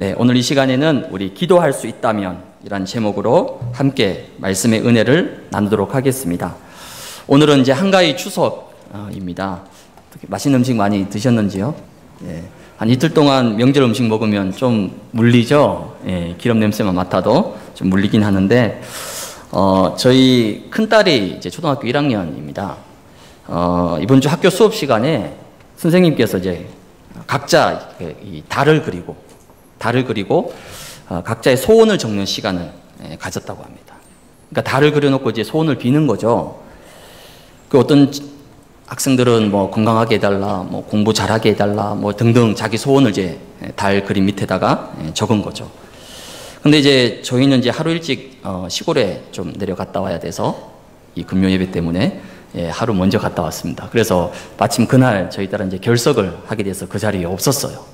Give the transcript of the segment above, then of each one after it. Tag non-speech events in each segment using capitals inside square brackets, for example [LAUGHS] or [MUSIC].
네, 오늘 이 시간에는 우리 기도할 수 있다면 이란 제목으로 함께 말씀의 은혜를 나누도록 하겠습니다. 오늘은 이제 한가위 추석입니다. 맛있는 음식 많이 드셨는지요? 예, 한 이틀 동안 명절 음식 먹으면 좀 물리죠? 예, 기름 냄새만 맡아도 좀 물리긴 하는데, 어, 저희 큰 딸이 이제 초등학교 1학년입니다. 어, 이번 주 학교 수업 시간에 선생님께서 이제 각자 이 달을 그리고 달을 그리고 어, 각자의 소원을 적는 시간을 예, 가졌다고 합니다. 그러니까 달을 그려놓고 이제 소원을 비는 거죠. 그 어떤 학생들은 뭐 건강하게 해달라, 뭐 공부 잘하게 해달라, 뭐 등등 자기 소원을 이제 달 그림 밑에다가 예, 적은 거죠. 근데 이제 저희는 이제 하루 일찍 어, 시골에 좀 내려갔다 와야 돼서 이 금요 예배 때문에 예, 하루 먼저 갔다 왔습니다. 그래서 마침 그날 저희 딸은 이제 결석을 하게 돼서 그 자리에 없었어요.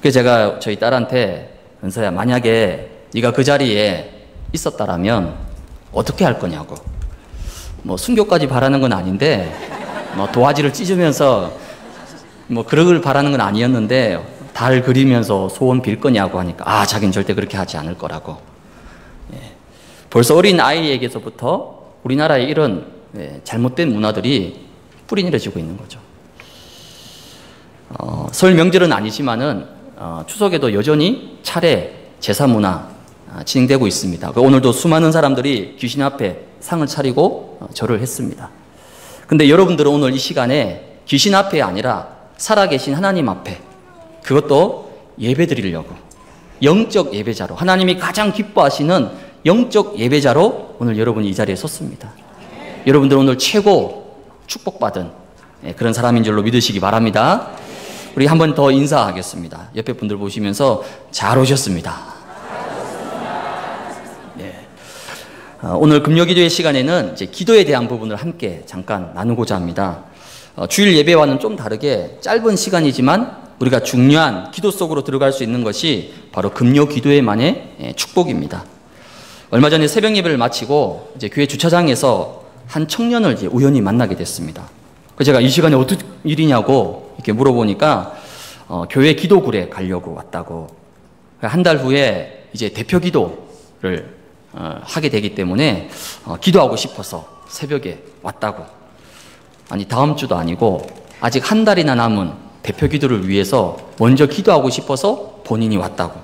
그래서 제가 저희 딸한테 은서야 만약에 네가 그 자리에 있었다라면 어떻게 할 거냐고. 뭐 순교까지 바라는 건 아닌데 뭐 도화지를 찢으면서 뭐 그러길 바라는 건 아니었는데 달 그리면서 소원 빌 거냐고 하니까 아 자기는 절대 그렇게 하지 않을 거라고. 예. 벌써 어린 아이에게서부터 우리나라의 이런 예, 잘못된 문화들이 뿌리 내려지고 있는 거죠. 어, 설 명절은 아니지만은 어, 추석에도 여전히 차례 제사 문화 아, 진행되고 있습니다. 그 오늘도 수많은 사람들이 귀신 앞에 상을 차리고 어, 절을 했습니다. 근데 여러분들은 오늘 이 시간에 귀신 앞에 아니라 살아계신 하나님 앞에 그것도 예배 드리려고 영적 예배자로 하나님이 가장 기뻐하시는 영적 예배자로 오늘 여러분이 이 자리에 섰습니다. 여러분들 오늘 최고 축복받은 예, 그런 사람인 줄로 믿으시기 바랍니다. 우리 한 번 더 인사하겠습니다. 옆에 분들 보시면서 잘 오셨습니다. 네. 오늘 금요기도의 시간에는 이제 기도에 대한 부분을 함께 잠깐 나누고자 합니다. 어, 주일 예배와는 좀 다르게 짧은 시간이지만 우리가 중요한 기도 속으로 들어갈 수 있는 것이 바로 금요 기도회만의 예, 축복입니다. 얼마 전에 새벽 예배를 마치고 이제 교회 주차장에서 한 청년을 우연히 만나게 됐습니다. 그 제가 이 시간에 어떤 일이냐고 이렇게 물어보니까 어, 교회 기도굴에 가려고 왔다고. 한 달 후에 이제 대표 기도를 어, 하게 되기 때문에 어, 기도하고 싶어서 새벽에 왔다고. 아니 다음 주도 아니고 아직 한 달이나 남은 대표 기도를 위해서 먼저 기도하고 싶어서 본인이 왔다고.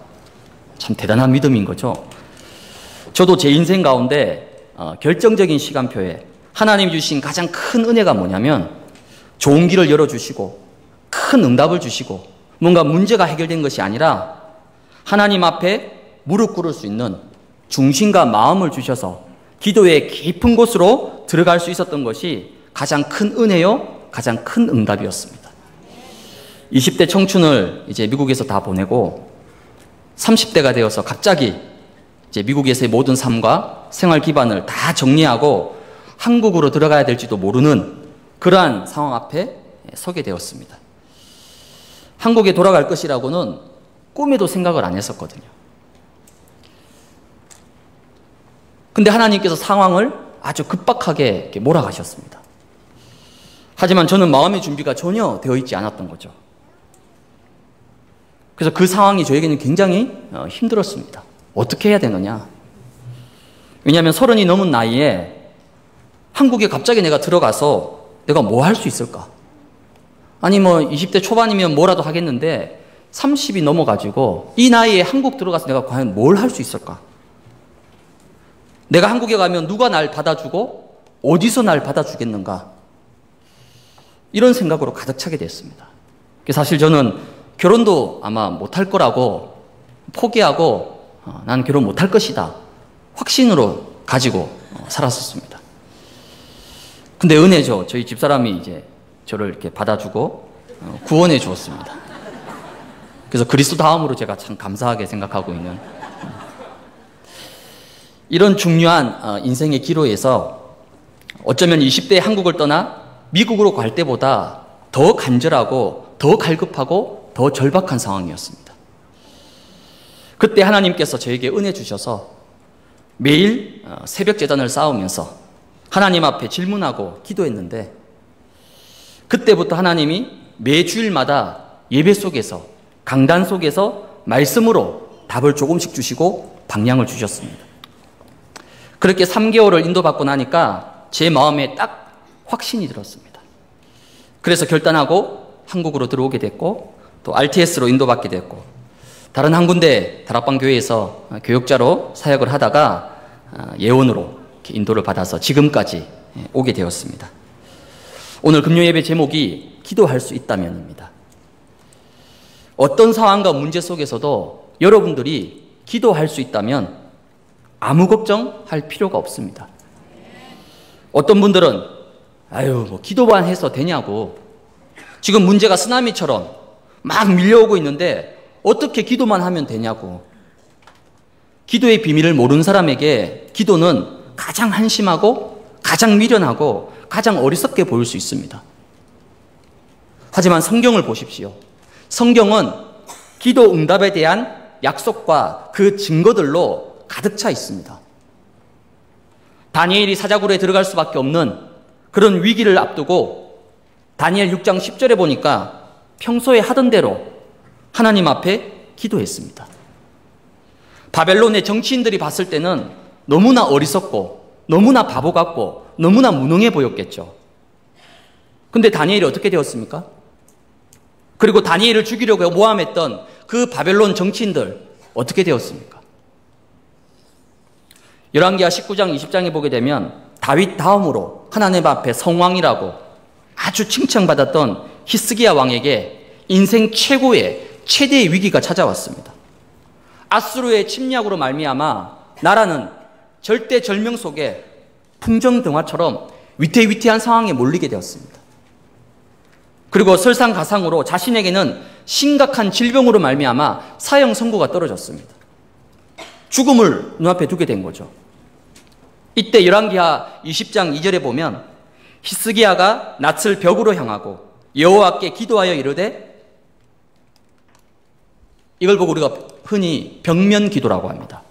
참 대단한 믿음인 거죠. 저도 제 인생 가운데 어, 결정적인 시간표에 하나님 주신 가장 큰 은혜가 뭐냐면 좋은 길을 열어주시고 큰 응답을 주시고 뭔가 문제가 해결된 것이 아니라 하나님 앞에 무릎 꿇을 수 있는 중심과 마음을 주셔서 기도의 깊은 곳으로 들어갈 수 있었던 것이 가장 큰 은혜요, 가장 큰 응답이었습니다. 20대 청춘을 이제 미국에서 다 보내고 30대가 되어서 갑자기 이제 미국에서의 모든 삶과 생활 기반을 다 정리하고 한국으로 들어가야 될지도 모르는 그러한 상황 앞에 서게 되었습니다. 한국에 돌아갈 것이라고는 꿈에도 생각을 안 했었거든요. 근데 하나님께서 상황을 아주 급박하게 몰아가셨습니다. 하지만 저는 마음의 준비가 전혀 되어 있지 않았던 거죠. 그래서 그 상황이 저에게는 굉장히 어, 힘들었습니다. 어떻게 해야 되느냐? 왜냐하면 서른이 넘은 나이에 한국에 갑자기 내가 들어가서 내가 뭐 할 수 있을까? 아니 뭐 20대 초반이면 뭐라도 하겠는데 30이 넘어가지고 이 나이에 한국 들어가서 내가 과연 뭘 할 수 있을까? 내가 한국에 가면 누가 날 받아주고 어디서 날 받아주겠는가? 이런 생각으로 가득 차게 됐습니다. 사실 저는 결혼도 아마 못할 거라고 포기하고 어, 난 결혼 못할 것이다. 확신으로 가지고 어, 살았었습니다. 근데 은혜죠. 저희 집사람이 이제 저를 이렇게 받아주고 어, 구원해 주었습니다. 그래서 그리스도 다음으로 제가 참 감사하게 생각하고 있는 이런 중요한 어, 인생의 기로에서 어쩌면 20대 한국을 떠나 미국으로 갈 때보다 더 간절하고 더 갈급하고 더 절박한 상황이었습니다. 그때 하나님께서 저에게 은혜 주셔서 매일 어, 새벽 재단을 쌓으면서 하나님 앞에 질문하고 기도했는데 그때부터 하나님이 매 주일마다 예배 속에서 강단 속에서 말씀으로 답을 조금씩 주시고 방향을 주셨습니다. 그렇게 3개월을 인도받고 나니까 제 마음에 딱 확신이 들었습니다. 그래서 결단하고 한국으로 들어오게 됐고 또 RTS로 인도받게 됐고 다른 한 군데 다락방 교회에서 교육자로 사역을 하다가 아, 예원으로 인도를 받아서 지금까지 오게 되었습니다. 오늘 금요 예배 제목이 기도할 수 있다면입니다. 어떤 상황과 문제 속에서도 여러분들이 기도할 수 있다면 아무 걱정할 필요가 없습니다. 어떤 분들은 아유 뭐 기도만 해서 되냐고 지금 문제가 쓰나미처럼 막 밀려오고 있는데 어떻게 기도만 하면 되냐고 기도의 비밀을 모르는 사람에게 기도는 가장 한심하고 가장 미련하고 가장 어리석게 보일 수 있습니다. 하지만 성경을 보십시오. 성경은 기도 응답에 대한 약속과 그 증거들로 가득 차 있습니다. 다니엘이 사자굴에 들어갈 수밖에 없는 그런 위기를 앞두고 다니엘 6장 10절에 보니까 평소에 하던 대로 하나님 앞에 기도했습니다. 바벨론의 정치인들이 봤을 때는 너무나 어리석고 너무나 바보 같고 너무나 무능해 보였겠죠. 근데 다니엘이 어떻게 되었습니까? 그리고 다니엘을 죽이려고 모함했던 그 바벨론 정치인들 어떻게 되었습니까? 열왕기하 19장 20장에 보게 되면 다윗 다음으로 하나님 앞에 성왕이라고 아주 칭찬받았던 히스기야 왕에게 인생 최고의 최대의 위기가 찾아왔습니다. 아수르의 침략으로 말미암아 나라는 절대 절명 속에 풍정등화처럼 위태위태한 상황에 몰리게 되었습니다. 그리고 설상가상으로 자신에게는 심각한 질병으로 말미암아 사형 선고가 떨어졌습니다. 죽음을 눈앞에 두게 된 거죠. 이때 열왕기하 20장 2절에 보면 히스기야가 낯을 벽으로 향하고 여호와께 기도하여 이르되 이걸 보고 우리가 흔히 벽면 기도라고 합니다.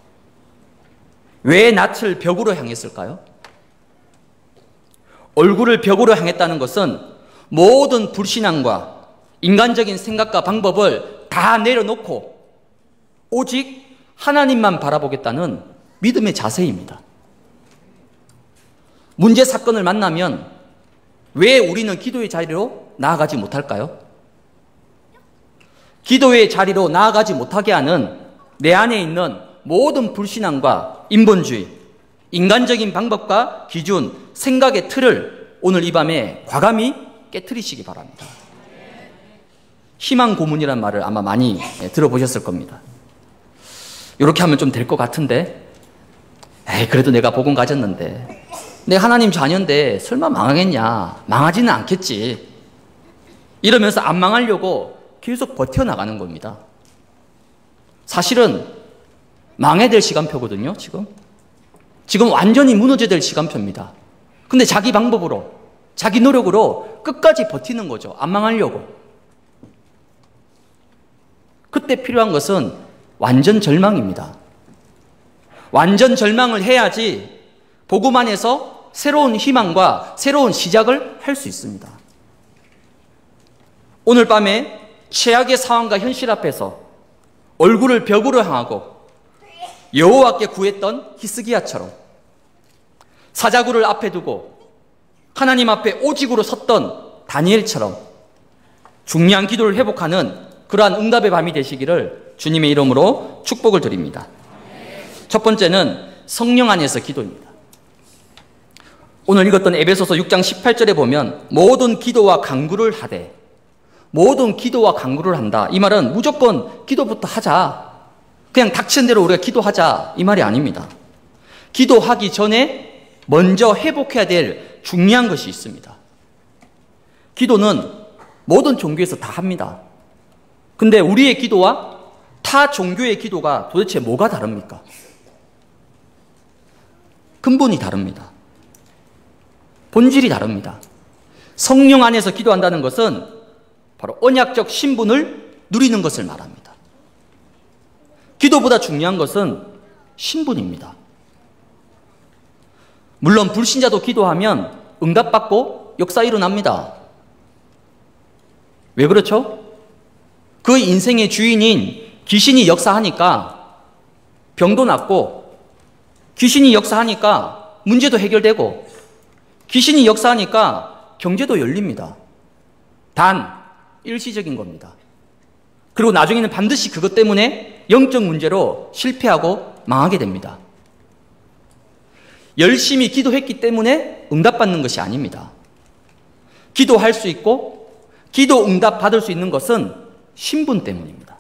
왜 낯을 벽으로 향했을까요? 얼굴을 벽으로 향했다는 것은 모든 불신앙과 인간적인 생각과 방법을 다 내려놓고 오직 하나님만 바라보겠다는 믿음의 자세입니다. 문제 사건을 만나면 왜 우리는 기도의 자리로 나아가지 못할까요? 기도의 자리로 나아가지 못하게 하는 내 안에 있는 모든 불신앙과 인본주의, 인간적인 방법과 기준, 생각의 틀을 오늘 이 밤에 과감히 깨뜨리시기 바랍니다. 희망 고문이란 말을 아마 많이 들어보셨을 겁니다. 이렇게 하면 좀 될 것 같은데, 에이, 그래도 내가 복음 가졌는데, 내 하나님 자녀인데 설마 망하겠냐? 망하지는 않겠지. 이러면서 안 망하려고 계속 버텨나가는 겁니다. 사실은 망해야 될 시간표거든요, 지금. 지금 완전히 무너져야 될 시간표입니다. 근데 자기 방법으로, 자기 노력으로 끝까지 버티는 거죠. 안 망하려고. 그때 필요한 것은 완전 절망입니다. 완전 절망을 해야지 복음 안에서 새로운 희망과 새로운 시작을 할 수 있습니다. 오늘 밤에 최악의 상황과 현실 앞에서 얼굴을 벽으로 향하고 여호와께 구했던 히스기야처럼 사자구를 앞에 두고 하나님 앞에 오직으로 섰던 다니엘처럼 중요한 기도를 회복하는 그러한 응답의 밤이 되시기를 주님의 이름으로 축복을 드립니다. 첫 번째는 성령 안에서 기도입니다. 오늘 읽었던 에베소서 6장 18절에 보면 모든 기도와 강구를 하되 모든 기도와 강구를 한다. 이 말은 무조건 기도부터 하자. 그냥 닥친 대로 우리가 기도하자. 이 말이 아닙니다. 기도하기 전에 먼저 회복해야 될 중요한 것이 있습니다. 기도는 모든 종교에서 다 합니다. 근데 우리의 기도와 타 종교의 기도가 도대체 뭐가 다릅니까? 근본이 다릅니다. 본질이 다릅니다. 성령 안에서 기도한다는 것은 바로 언약적 신분을 누리는 것을 말합니다. 기도보다 중요한 것은 신분입니다. 물론 불신자도 기도하면 응답받고 역사 일어납니다. 왜 그렇죠? 그 인생의 주인인 귀신이 역사하니까 병도 낫고 귀신이 역사하니까 문제도 해결되고 귀신이 역사하니까 경제도 열립니다. 단 일시적인 겁니다. 그리고 나중에는 반드시 그것 때문에 영적 문제로 실패하고 망하게 됩니다. 열심히 기도했기 때문에 응답받는 것이 아닙니다. 기도할 수 있고 기도 응답 받을 수 있는 것은 신분 때문입니다.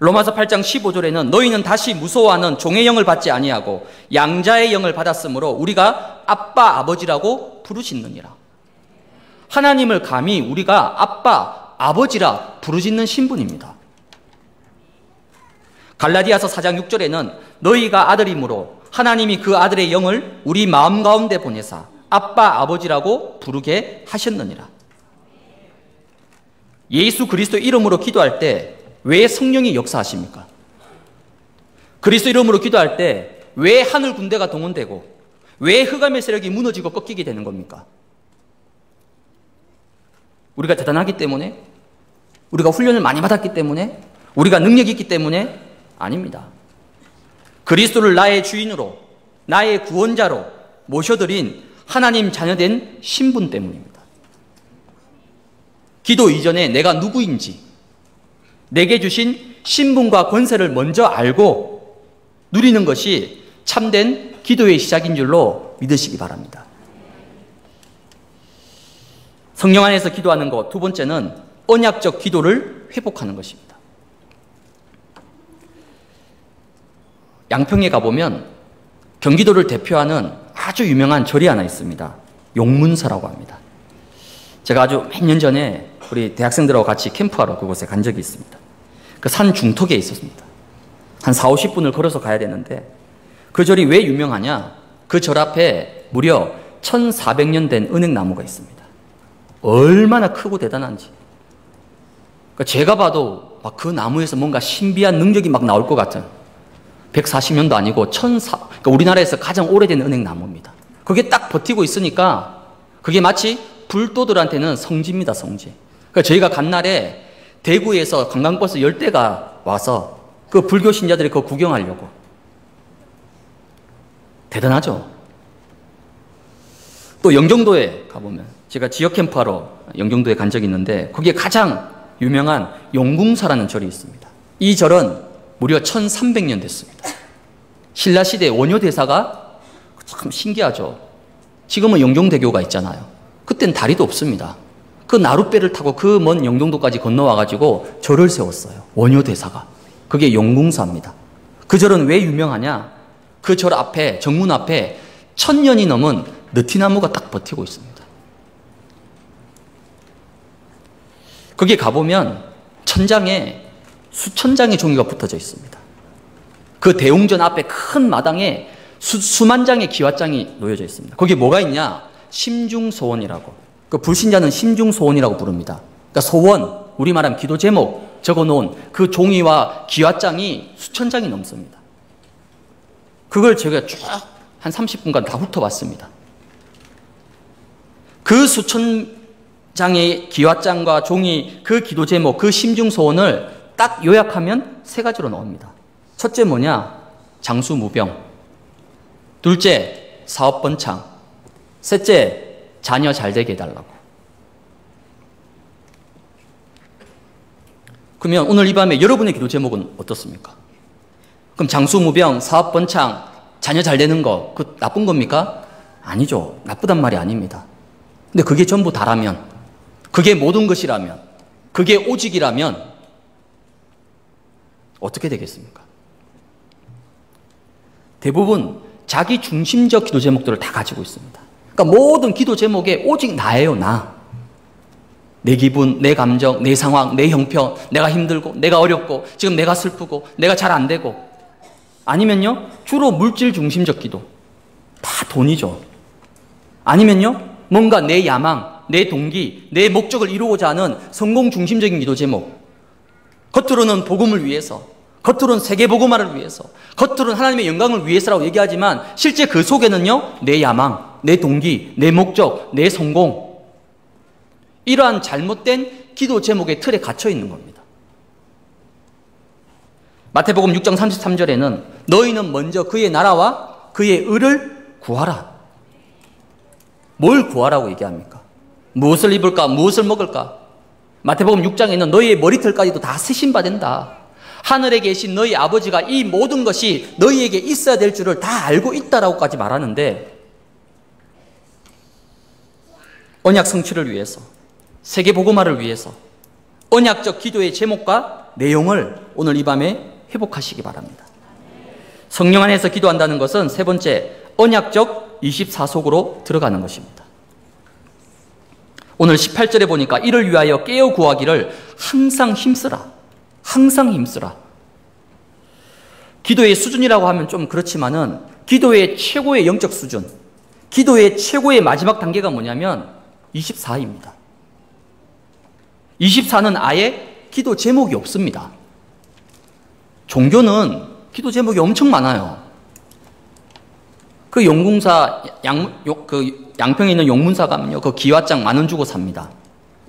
로마서 8장 15절에는 너희는 다시 무서워하는 종의 영을 받지 아니하고 양자의 영을 받았으므로 우리가 아빠 아버지라고 부르짖느니라. 하나님을 감히 우리가 아빠 아버지라 부르짖는 신분입니다. 갈라디아서 4장 6절에는 너희가 아들이므로 하나님이 그 아들의 영을 우리 마음 가운데 보내사 아빠 아버지라고 부르게 하셨느니라. 예수 그리스도 이름으로 기도할 때 왜 성령이 역사하십니까? 그리스도 이름으로 기도할 때 왜 하늘 군대가 동원되고 왜 흑암의 세력이 무너지고 꺾이게 되는 겁니까? 우리가 대단하기 때문에 우리가 훈련을 많이 받았기 때문에 우리가 능력이 있기 때문에 아닙니다. 그리스도를 나의 주인으로 나의 구원자로 모셔드린 하나님 자녀된 신분 때문입니다. 기도 이전에 내가 누구인지 내게 주신 신분과 권세를 먼저 알고 누리는 것이 참된 기도의 시작인 줄로 믿으시기 바랍니다. 성령 안에서 기도하는 것 두 번째는 언약적 기도를 회복하는 것입니다. 양평에 가보면 경기도를 대표하는 아주 유명한 절이 하나 있습니다. 용문사라고 합니다. 제가 아주 몇 년 전에 우리 대학생들하고 같이 캠프하러 그곳에 간 적이 있습니다. 그 산 중턱에 있었습니다. 한 4, 50분을 걸어서 가야 되는데 그 절이 왜 유명하냐? 그 절 앞에 무려 1400년 된 은행나무가 있습니다. 얼마나 크고 대단한지. 그러니까 제가 봐도 막 그 나무에서 뭔가 신비한 능력이 막 나올 것 같은 140년도 아니고 1004, 그러니까 우리나라에서 가장 오래된 은행나무입니다. 그게 딱 버티고 있으니까 그게 마치 불도들한테는 성지입니다, 성지. 그러니까 저희가 간 날에 대구에서 관광버스 10대가 와서 그 불교 신자들이 그거 구경하려고. 대단하죠? 또 영종도에 가보면 제가 지역 캠프하러 영종도에 간 적이 있는데 거기에 가장 유명한 용궁사라는 절이 있습니다. 이 절은 무려 1300년 됐습니다. 신라 시대 원효 대사가 참 신기하죠. 지금은 영종대교가 있잖아요. 그땐 다리도 없습니다. 그 나룻배를 타고 그 먼 영종도까지 건너와 가지고 절을 세웠어요. 원효 대사가. 그게 용궁사입니다. 그 절은 왜 유명하냐? 그 절 앞에, 정문 앞에 천 년이 넘은 느티나무가 딱 버티고 있습니다. 거기 가보면 천장에 수천 장의 종이가 붙어져 있습니다. 그 대웅전 앞에 큰 마당에 수, 만 장의 기와장이 놓여져 있습니다. 거기 뭐가 있냐? 심중소원이라고. 그 불신자는 심중소원이라고 부릅니다. 그러니까 소원, 우리말하면 기도 제목 적어 놓은 그 종이와 기와장이 수천 장이 넘습니다. 그걸 제가 쭉 한 30분간 다 훑어봤습니다. 그 수천 장의 기와장과 종이, 그 기도 제목, 그 심중 소원을 딱 요약하면 세 가지로 나옵니다. 첫째 뭐냐? 장수무병. 둘째, 사업 번창. 셋째, 자녀 잘 되게 해달라고. 그러면 오늘 이 밤에 여러분의 기도 제목은 어떻습니까? 그럼 장수무병, 사업 번창, 자녀 잘 되는 거, 그 나쁜 겁니까? 아니죠. 나쁘단 말이 아닙니다. 근데 그게 전부 다라면, 그게 모든 것이라면, 그게 오직이라면, 어떻게 되겠습니까? 대부분 자기 중심적 기도 제목들을 다 가지고 있습니다. 그러니까 모든 기도 제목에 오직 나예요, 나. 내 기분, 내 감정, 내 상황, 내 형편, 내가 힘들고, 내가 어렵고, 지금 내가 슬프고, 내가 잘 안 되고. 아니면요, 주로 물질 중심적 기도. 다 돈이죠. 아니면요, 뭔가 내 야망, 내 동기, 내 목적을 이루고자 하는 성공 중심적인 기도 제목. 겉으로는 복음을 위해서, 겉으로는 세계 복음화를 위해서, 겉으로는 하나님의 영광을 위해서라고 얘기하지만 실제 그 속에는요, 내 야망, 내 동기, 내 목적, 내 성공. 이러한 잘못된 기도 제목의 틀에 갇혀 있는 겁니다. 마태복음 6장 33절에는 너희는 먼저 그의 나라와 그의 의를 구하라. 뭘 구하라고 얘기합니까? 무엇을 입을까? 무엇을 먹을까? 마태복음 6장에 는 너희의 머리털까지도 다 쓰신 바 된다. 하늘에 계신 너희 아버지가 이 모든 것이 너희에게 있어야 될 줄을 다 알고 있다라고까지 말하는데 언약 성취를 위해서 세계 복음화를 위해서 언약적 기도의 제목과 내용을 오늘 이 밤에 회복하시기 바랍니다. 성령 안에서 기도한다는 것은 세 번째 언약적 24속으로 들어가는 것입니다. 오늘 18절에 보니까 이를 위하여 깨어 구하기를 항상 힘쓰라. 항상 힘쓰라. 기도의 수준이라고 하면 좀 그렇지만은 기도의 최고의 영적 수준, 기도의 최고의 마지막 단계가 뭐냐면 24입니다. 24는 아예 기도 제목이 없습니다. 종교는 기도 제목이 엄청 많아요. 그 용궁사 양, 그 양평에 있는 용문사 가면요. 그 기와장 만 원 주고 삽니다.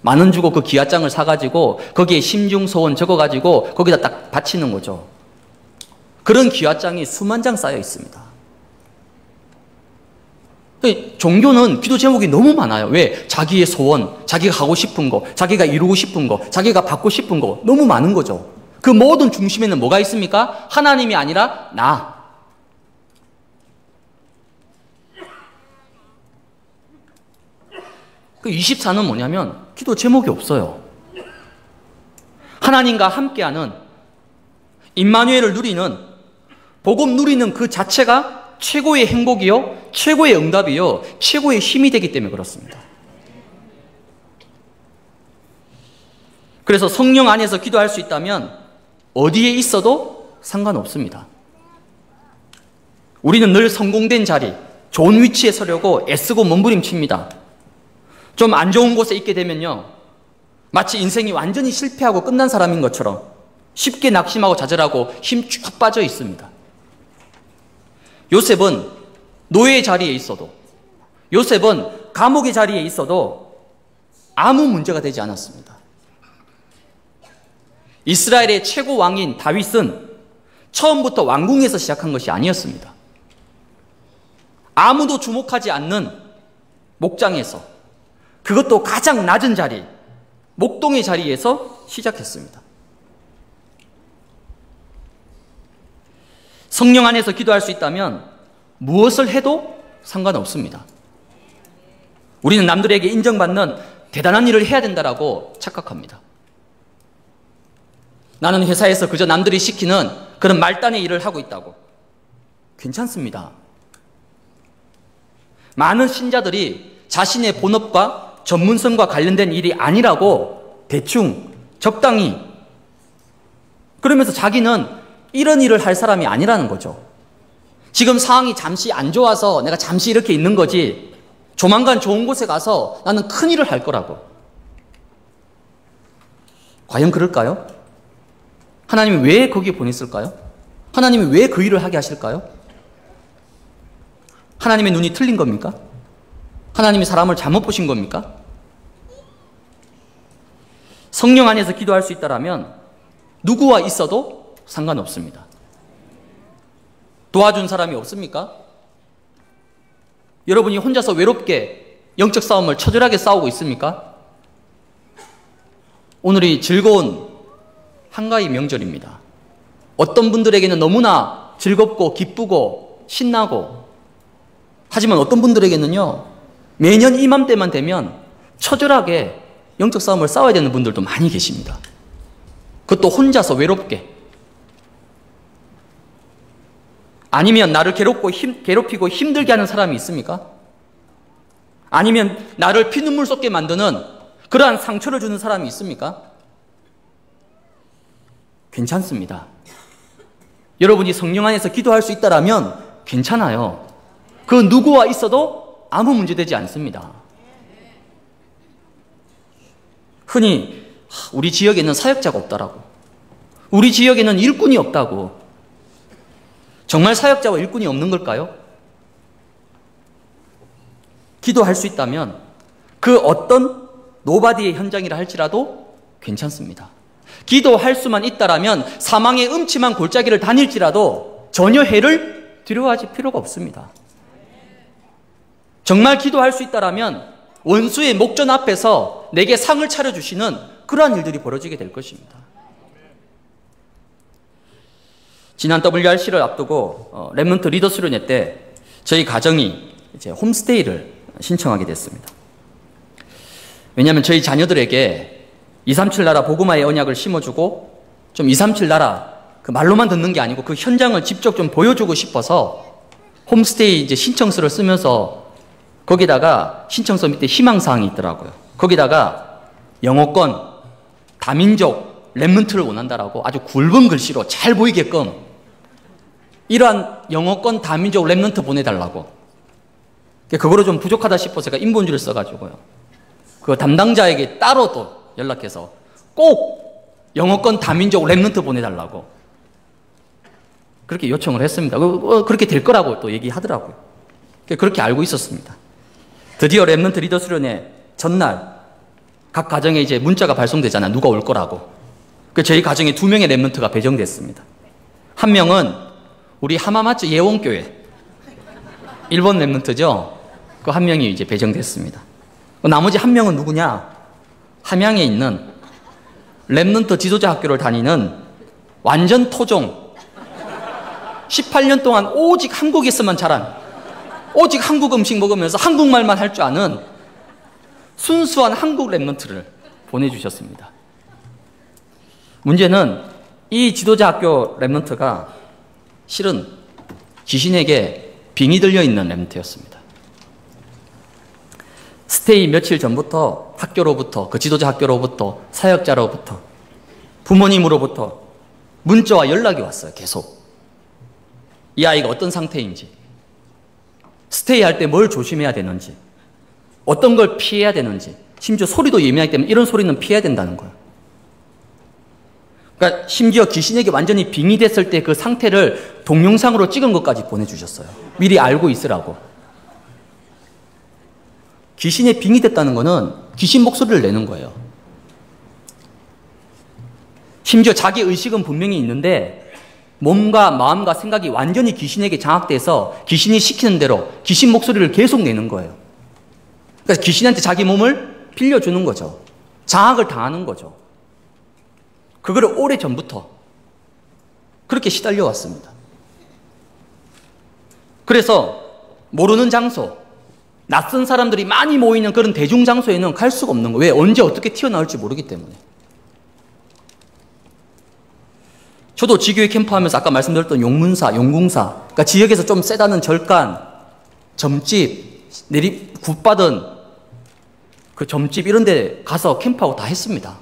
만 원 주고 그 기와장을 사가지고 거기에 심중소원 적어가지고 거기다 딱 바치는 거죠. 그런 기와장이 수만 장 쌓여 있습니다. 종교는 기도 제목이 너무 많아요. 왜? 자기의 소원, 자기가 하고 싶은 거, 자기가 이루고 싶은 거, 자기가 받고 싶은 거 너무 많은 거죠. 그 모든 중심에는 뭐가 있습니까? 하나님이 아니라 나. 그 24는 뭐냐면 기도 제목이 없어요. 하나님과 함께하는 임마누엘을 누리는 복음 누리는 그 자체가 최고의 행복이요, 최고의 응답이요, 최고의 힘이 되기 때문에 그렇습니다. 그래서 성령 안에서 기도할 수 있다면 어디에 있어도 상관없습니다. 우리는 늘 성공된 자리, 좋은 위치에 서려고 애쓰고 몸부림칩니다. 좀 안 좋은 곳에 있게 되면요. 마치 인생이 완전히 실패하고 끝난 사람인 것처럼 쉽게 낙심하고 좌절하고 힘 쭉 빠져 있습니다. 요셉은 노예 자리에 있어도 요셉은 감옥의 자리에 있어도 아무 문제가 되지 않았습니다. 이스라엘의 최고 왕인 다윗은 처음부터 왕궁에서 시작한 것이 아니었습니다. 아무도 주목하지 않는 목장에서 그것도 가장 낮은 자리, 목동의 자리에서 시작했습니다. 성령 안에서 기도할 수 있다면 무엇을 해도 상관없습니다. 우리는 남들에게 인정받는 대단한 일을 해야 된다라고 착각합니다. 나는 회사에서 그저 남들이 시키는 그런 말단의 일을 하고 있다고. 괜찮습니다. 많은 신자들이 자신의 본업과 전문성과 관련된 일이 아니라고 대충 적당히 그러면서 자기는 이런 일을 할 사람이 아니라는 거죠. 지금 상황이 잠시 안 좋아서 내가 잠시 이렇게 있는 거지 조만간 좋은 곳에 가서 나는 큰 일을 할 거라고. 과연 그럴까요? 하나님이 왜 거기에 보냈을까요? 하나님이 왜 그 일을 하게 하실까요? 하나님의 눈이 틀린 겁니까? 하나님이 사람을 잘못 보신 겁니까? 성령 안에서 기도할 수 있다라면 누구와 있어도 상관없습니다. 도와준 사람이 없습니까? 여러분이 혼자서 외롭게 영적 싸움을 처절하게 싸우고 있습니까? 오늘이 즐거운 한가위 명절입니다. 어떤 분들에게는 너무나 즐겁고 기쁘고 신나고 하지만 어떤 분들에게는요 매년 이맘때만 되면 처절하게 영적 싸움을 싸워야 되는 분들도 많이 계십니다. 그것도 혼자서 외롭게 아니면 나를 괴롭고 힘, 괴롭히고 힘들게 하는 사람이 있습니까? 아니면 나를 피눈물 쏟게 만드는 그러한 상처를 주는 사람이 있습니까? 괜찮습니다. 여러분이 성령 안에서 기도할 수 있다라면 괜찮아요. 그 누구와 있어도 아무 문제 되지 않습니다. 흔히 우리 지역에는 사역자가 없다라고. 우리 지역에는 일꾼이 없다고. 정말 사역자와 일꾼이 없는 걸까요? 기도할 수 있다면 그 어떤 nobody의 현장이라 할지라도 괜찮습니다. 기도할 수만 있다라면 사망의 음침한 골짜기를 다닐지라도 전혀 해를 두려워하지 필요가 없습니다. 정말 기도할 수 있다라면 원수의 목전 앞에서 내게 상을 차려주시는 그러한 일들이 벌어지게 될 것입니다. 지난 WRC를 앞두고 어, Remnant 리더 수련회 때 저희 가정이 이제 홈스테이를 신청하게 됐습니다. 왜냐하면 저희 자녀들에게 237 나라 보고마의 언약을 심어주고 좀 237 나라 그 말로만 듣는 게 아니고 그 현장을 직접 좀 보여주고 싶어서 홈스테이 이제 신청서를 쓰면서 거기다가 신청서 밑에 희망사항이 있더라고요. 거기다가 영어권, 다민족, 랩먼트를 원한다라고 아주 굵은 글씨로 잘 보이게끔 이러한 영어권 다민족 Remnant 보내달라고. 그거로 좀 부족하다 싶어서 제가 인본주의를 써가지고요. 그 담당자에게 따로 또 연락해서 꼭 영어권 다민족 Remnant 보내달라고. 그렇게 요청을 했습니다. 어, 그렇게 될 거라고 또 얘기하더라고요. 그렇게 알고 있었습니다. 드디어 Remnant 리더 수련회 전날 각 가정에 이제 문자가 발송되잖아. 누가 올 거라고. 그 저희 가정에 두 명의 Remnant가 배정됐습니다. 한 명은 우리 하마마츠 예원교회 일본 Remnant죠. 그 한 명이 이제 배정됐습니다. 그 나머지 한 명은 누구냐? 함양에 있는 Remnant 지도자 학교를 다니는 완전 토종 18년 동안 오직 한국에서만 자란 오직 한국 음식 먹으면서 한국말만 할 줄 아는 순수한 한국 랩런트를 보내주셨습니다. 문제는 이 지도자 학교 랩런트가 실은 귀신에게 빙이 들려 있는 렘트였습니다. 스테이 며칠 전부터 학교로부터 그 지도자 학교로부터 사역자로부터 부모님으로부터 문자와 연락이 왔어요. 계속 이 아이가 어떤 상태인지 스테이 할 때 뭘 조심해야 되는지 어떤 걸 피해야 되는지 심지어 소리도 예민하기 때문에 이런 소리는 피해야 된다는 거예요. 그러니까 심지어 귀신에게 완전히 빙의 됐을 때 그 상태를 동영상으로 찍은 것까지 보내주셨어요. 미리 알고 있으라고. 귀신에 빙의 됐다는 것은 귀신 목소리를 내는 거예요. 심지어 자기 의식은 분명히 있는데 몸과 마음과 생각이 완전히 귀신에게 장악돼서 귀신이 시키는 대로 귀신 목소리를 계속 내는 거예요. 그래서 귀신한테 자기 몸을 빌려주는 거죠. 장악을 당하는 거죠. 그거를 오래 전부터 그렇게 시달려 왔습니다. 그래서 모르는 장소, 낯선 사람들이 많이 모이는 그런 대중 장소에는 갈 수가 없는 거예요. 왜? 언제 어떻게 튀어나올지 모르기 때문에. 저도 지교회 캠프 하면서 아까 말씀드렸던 용문사, 용궁사, 그러니까 지역에서 좀 세다는 절간, 점집, 내리, 굿받은 그 점집 이런 데 가서 캠프하고 다 했습니다.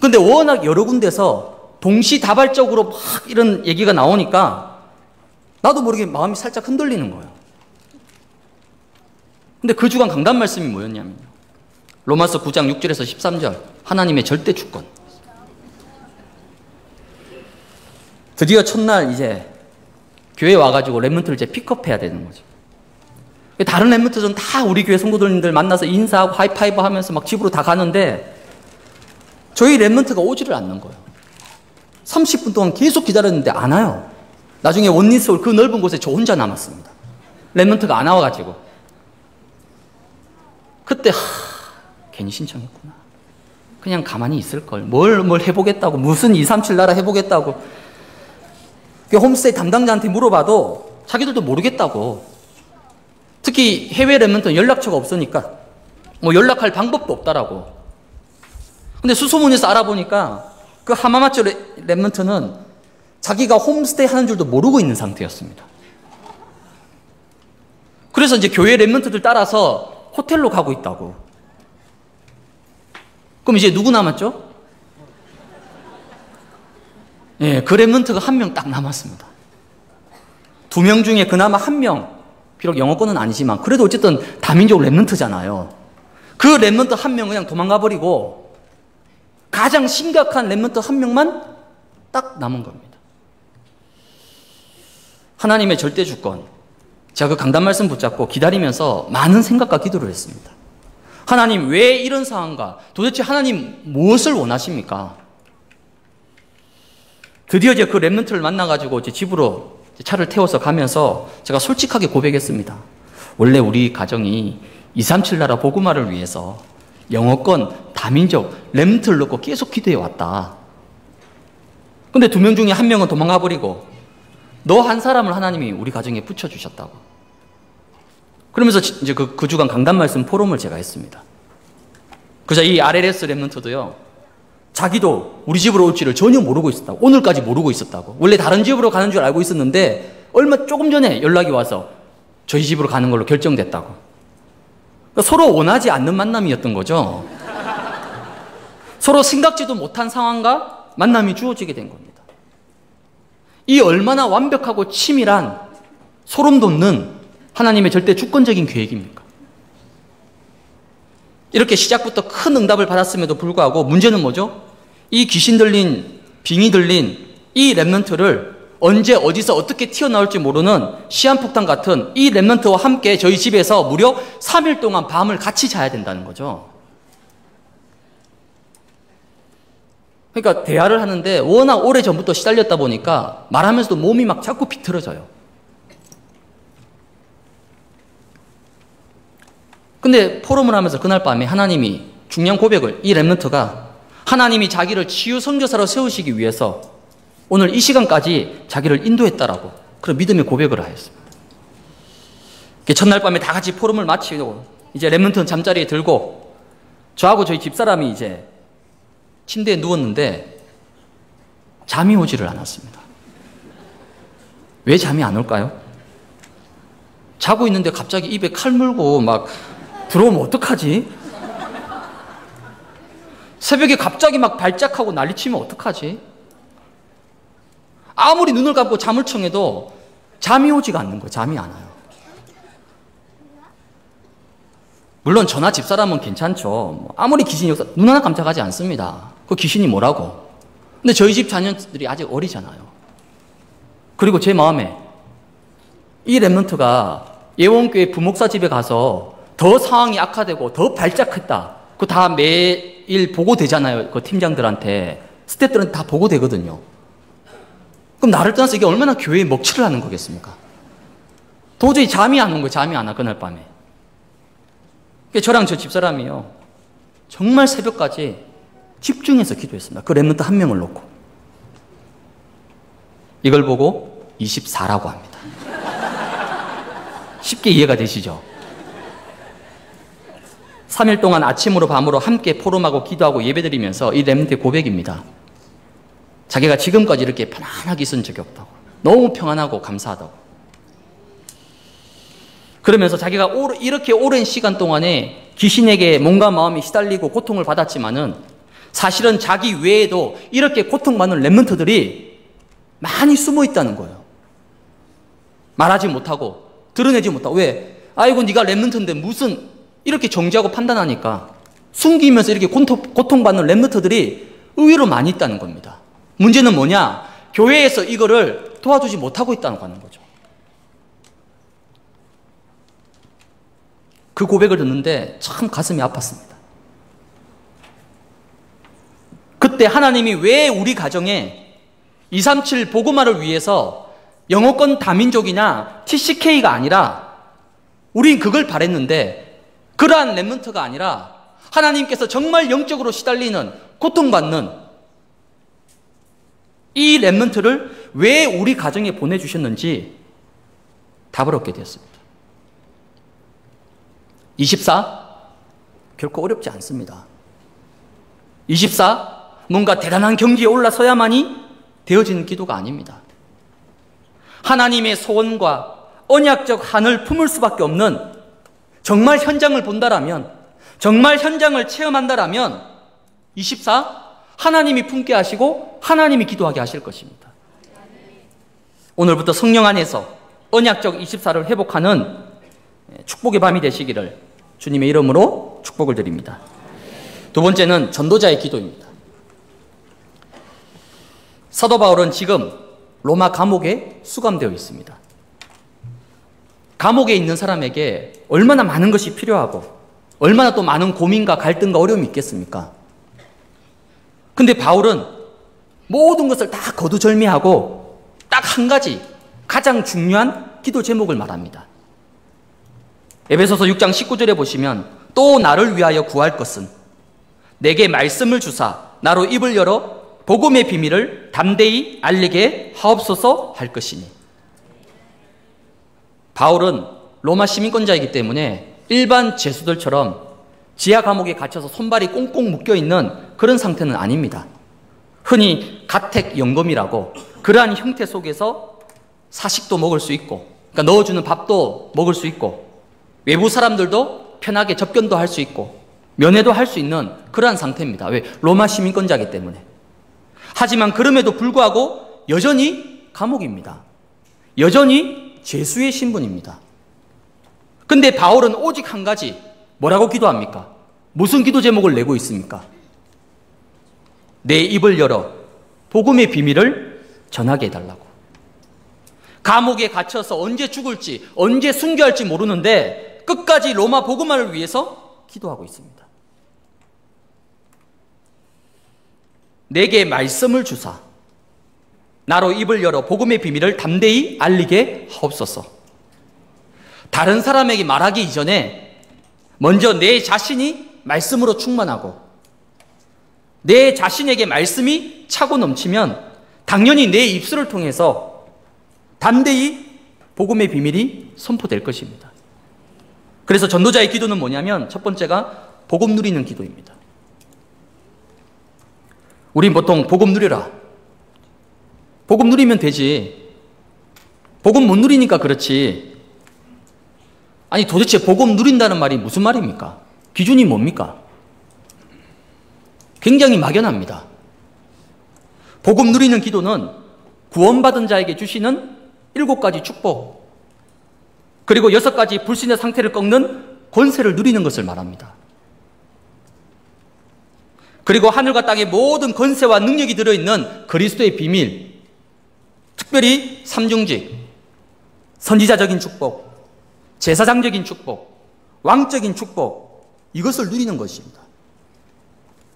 근데 워낙 여러 군데서 동시다발적으로 막 이런 얘기가 나오니까 나도 모르게 마음이 살짝 흔들리는 거예요. 근데 그 주간 강단 말씀이 뭐였냐면요. 로마서 9장 6절에서 13절. 하나님의 절대 주권. 드디어 첫날 이제 교회 와가지고 Remnant를 이제 픽업해야 되는 거죠. 다른 Remnant들은 다 우리 교회 성도들님들 만나서 인사하고 하이파이브 하면서 막 집으로 다 가는데 저희 Remnant가 오지를 않는 거예요. 30분 동안 계속 기다렸는데 안 와요. 나중에 Oneness홀 그 넓은 곳에 저 혼자 남았습니다. 랩런트가 안 와가지고. 그때, 하, 괜히 신청했구나. 그냥 가만히 있을 걸. 뭘, 뭘 해보겠다고. 무슨 237 나라 해보겠다고. 그 홈스테이 담당자한테 물어봐도 자기들도 모르겠다고. 특히 해외 랩런트는 연락처가 없으니까 뭐 연락할 방법도 없다라고. 근데 수소문에서 알아보니까 그 하마마츠 랩런트는 자기가 홈스테이 하는 줄도 모르고 있는 상태였습니다. 그래서 이제 교회 Remnant들 따라서 호텔로 가고 있다고. 그럼 이제 누구 남았죠? 예, 그 Remnant가 한 명 딱 남았습니다. 두 명 중에 그나마 한 명, 비록 영어권은 아니지만, 그래도 어쨌든 다민족 Remnant잖아요. 그 Remnant 한 명 그냥 도망가 버리고, 가장 심각한 Remnant 한 명만 딱 남은 겁니다. 하나님의 절대 주권. 제가 그 강단 말씀 붙잡고 기다리면서 많은 생각과 기도를 했습니다. 하나님 왜 이런 상황가? 도대체 하나님 무엇을 원하십니까? 드디어 이제 그 Remnant를 만나가지고 제 집으로 차를 태워서 가면서 제가 솔직하게 고백했습니다. 원래 우리 가정이 237 나라 보구마를 위해서 영어권, 다민족, 랩런트를 넣고 계속 기도해 왔다. 근데 두 명 중에 한 명은 도망가 버리고 너 한 사람을 하나님이 우리 가정에 붙여 주셨다고. 그러면서 이제 그, 그 주간 강단 말씀 포럼을 제가 했습니다. 그래서 이 RLS 랩런트도요, 자기도 우리 집으로 올지를 전혀 모르고 있었다고. 오늘까지 모르고 있었다고. 원래 다른 집으로 가는 줄 알고 있었는데, 얼마 조금 전에 연락이 와서 저희 집으로 가는 걸로 결정됐다고. 그러니까 서로 원하지 않는 만남이었던 거죠. 서로 생각지도 못한 상황과 만남이 주어지게 된 겁니다. 이 얼마나 완벽하고 치밀한 소름 돋는 하나님의 절대 주권적인 계획입니까? 이렇게 시작부터 큰 응답을 받았음에도 불구하고 문제는 뭐죠? 이 귀신 들린, 빙이 들린 이 랩런트를 언제 어디서 어떻게 튀어나올지 모르는 시한폭탄 같은 이 랩런트와 함께 저희 집에서 무려 3일 동안 밤을 같이 자야 된다는 거죠. 그러니까 대화를 하는데 워낙 오래 전부터 시달렸다 보니까 말하면서도 몸이 막 자꾸 비틀어져요. 근데 포럼을 하면서 그날 밤에 하나님이 중요한 고백을 이 랩런트가 하나님이 자기를 치유 선교사로 세우시기 위해서 오늘 이 시간까지 자기를 인도했다라고 그런 믿음의 고백을 하였습니다. 첫날 밤에 다 같이 포럼을 마치고 이제 랩런트는 잠자리에 들고 저하고 저희 집사람이 이제 침대에 누웠는데 잠이 오지를 않았습니다. 왜 잠이 안 올까요? 자고 있는데 갑자기 입에 칼 물고 막 들어오면 어떡하지? 새벽에 갑자기 막 발작하고 난리치면 어떡하지? 아무리 눈을 감고 잠을 청해도 잠이 오지가 않는 거예요. 잠이 안 와요. 물론 전화 집사람은 괜찮죠. 뭐 아무리 귀신이 없어 눈 하나 깜짝하지 않습니다. 그 귀신이 뭐라고? 근데 저희 집 자녀들이 아직 어리잖아요. 그리고 제 마음에 이 Remnant가 예원교회 부목사 집에 가서 더 상황이 악화되고 더 발작했다. 그 다 매 일 보고되잖아요. 그 팀장들한테. 스태프들은 다 보고되거든요. 그럼 나를 떠나서 이게 얼마나 교회에 먹칠을 하는 거겠습니까? 도저히 잠이 안 온 거예요. 잠이 안 와, 그날 밤에. 저랑 저 집사람이요. 정말 새벽까지 집중해서 기도했습니다. 그 Remnant 한 명을 놓고. 이걸 보고 24라고 합니다. [LAUGHS] 쉽게 이해가 되시죠? 3일 동안 아침으로 밤으로 함께 포럼하고 기도하고 예배드리면서 이 렘트 고백입니다. 자기가 지금까지 이렇게 편안하게 있은 적이 없다고. 너무 평안하고 감사하다고. 그러면서 자기가 이렇게 오랜 시간 동안에 귀신에게 몸과 마음이 시달리고 고통을 받았지만은 사실은 자기 외에도 이렇게 고통받는 랩런트들이 많이 숨어 있다는 거예요. 말하지 못하고 드러내지 못하고 왜? 아이고 네가 랩런트인데 무슨 이렇게 정지하고 판단하니까 숨기면서 이렇게 고통받는 랩너트들이 의외로 많이 있다는 겁니다. 문제는 뭐냐? 교회에서 이거를 도와주지 못하고 있다는 거죠. 그 고백을 듣는데 참 가슴이 아팠습니다. 그때 하나님이 왜 우리 가정에 237 보고마를 위해서 영어권 다민족이나 TCK가 아니라 우린 그걸 바랬는데 그러한 랩런트가 아니라 하나님께서 정말 영적으로 시달리는 고통받는 이 랩런트를 왜 우리 가정에 보내주셨는지 답을 얻게 되었습니다. 24 결코 어렵지 않습니다. 24 뭔가 대단한 경지에 올라서야만이 되어지는 기도가 아닙니다. 하나님의 소원과 언약적 한을 품을 수밖에 없는 정말 현장을 본다라면, 정말 현장을 체험한다라면, 24, 하나님이 품게 하시고, 하나님이 기도하게 하실 것입니다. 오늘부터 성령 안에서 언약적 24를 회복하는 축복의 밤이 되시기를 주님의 이름으로 축복을 드립니다. 두 번째는 전도자의 기도입니다. 사도 바울은 지금 로마 감옥에 수감되어 있습니다. 감옥에 있는 사람에게 얼마나 많은 것이 필요하고 얼마나 또 많은 고민과 갈등과 어려움이 있겠습니까? 근데 바울은 모든 것을 다 거두절미하고 딱 한 가지 가장 중요한 기도 제목을 말합니다. 에베소서 6장 19절에 보시면 또 나를 위하여 구할 것은 내게 말씀을 주사 나로 입을 열어 복음의 비밀을 담대히 알리게 하옵소서 할 것이니. 바울은 로마 시민권자이기 때문에 일반 죄수들처럼 지하 감옥에 갇혀서 손발이 꽁꽁 묶여 있는 그런 상태는 아닙니다. 흔히 가택 연금이라고 그러한 형태 속에서 사식도 먹을 수 있고, 그러니까 넣어주는 밥도 먹을 수 있고, 외부 사람들도 편하게 접견도 할 수 있고, 면회도 할 수 있는 그러한 상태입니다. 왜? 로마 시민권자이기 때문에. 하지만 그럼에도 불구하고 여전히 감옥입니다. 여전히 죄수의 신분입니다. 근데 바울은 오직 한 가지 뭐라고 기도합니까? 무슨 기도 제목을 내고 있습니까? 내 입을 열어 복음의 비밀을 전하게 해달라고. 감옥에 갇혀서 언제 죽을지, 언제 순교할지 모르는데 끝까지 로마 복음화를 위해서 기도하고 있습니다. 내게 말씀을 주사 나로 입을 열어 복음의 비밀을 담대히 알리게 하옵소서. 다른 사람에게 말하기 이전에 먼저 내 자신이 말씀으로 충만하고 내 자신에게 말씀이 차고 넘치면 당연히 내 입술을 통해서 담대히 복음의 비밀이 선포될 것입니다. 그래서 전도자의 기도는 뭐냐면 첫 번째가 복음 누리는 기도입니다. 우린 보통 복음 누려라. 복음 누리면 되지. 복음 못 누리니까 그렇지. 아니 도대체 복음 누린다는 말이 무슨 말입니까? 기준이 뭡니까? 굉장히 막연합니다. 복음 누리는 기도는 구원받은 자에게 주시는 일곱 가지 축복, 그리고 여섯 가지 불신의 상태를 꺾는 권세를 누리는 것을 말합니다. 그리고 하늘과 땅의 모든 권세와 능력이 들어있는 그리스도의 비밀, 특별히 삼중직, 선지자적인 축복, 제사장적인 축복, 왕적인 축복, 이것을 누리는 것입니다.